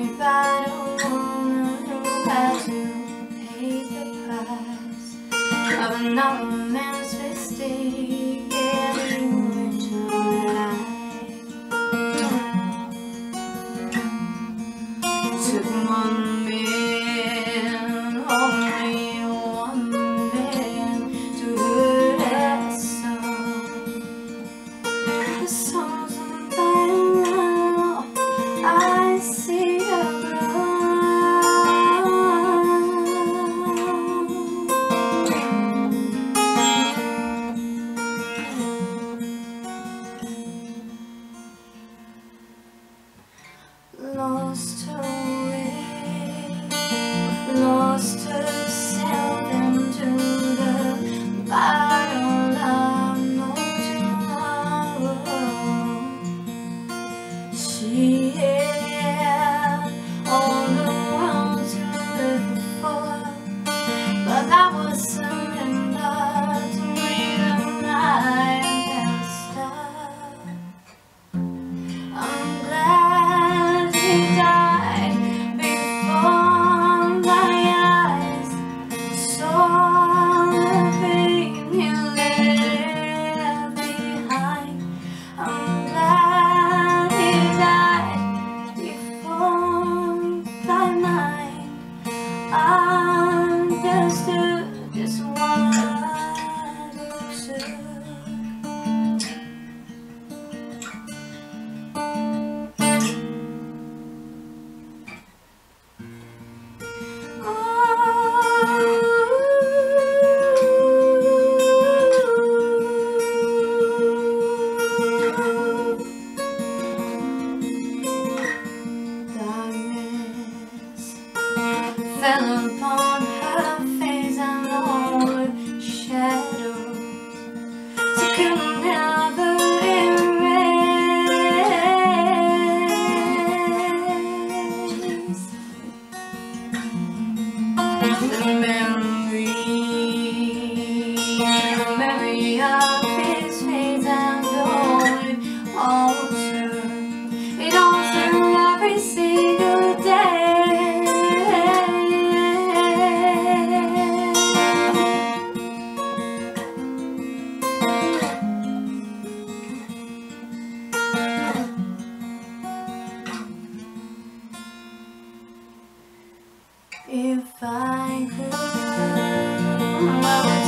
if I don't wanna have to pay the price of another man's mistake? us. upon my.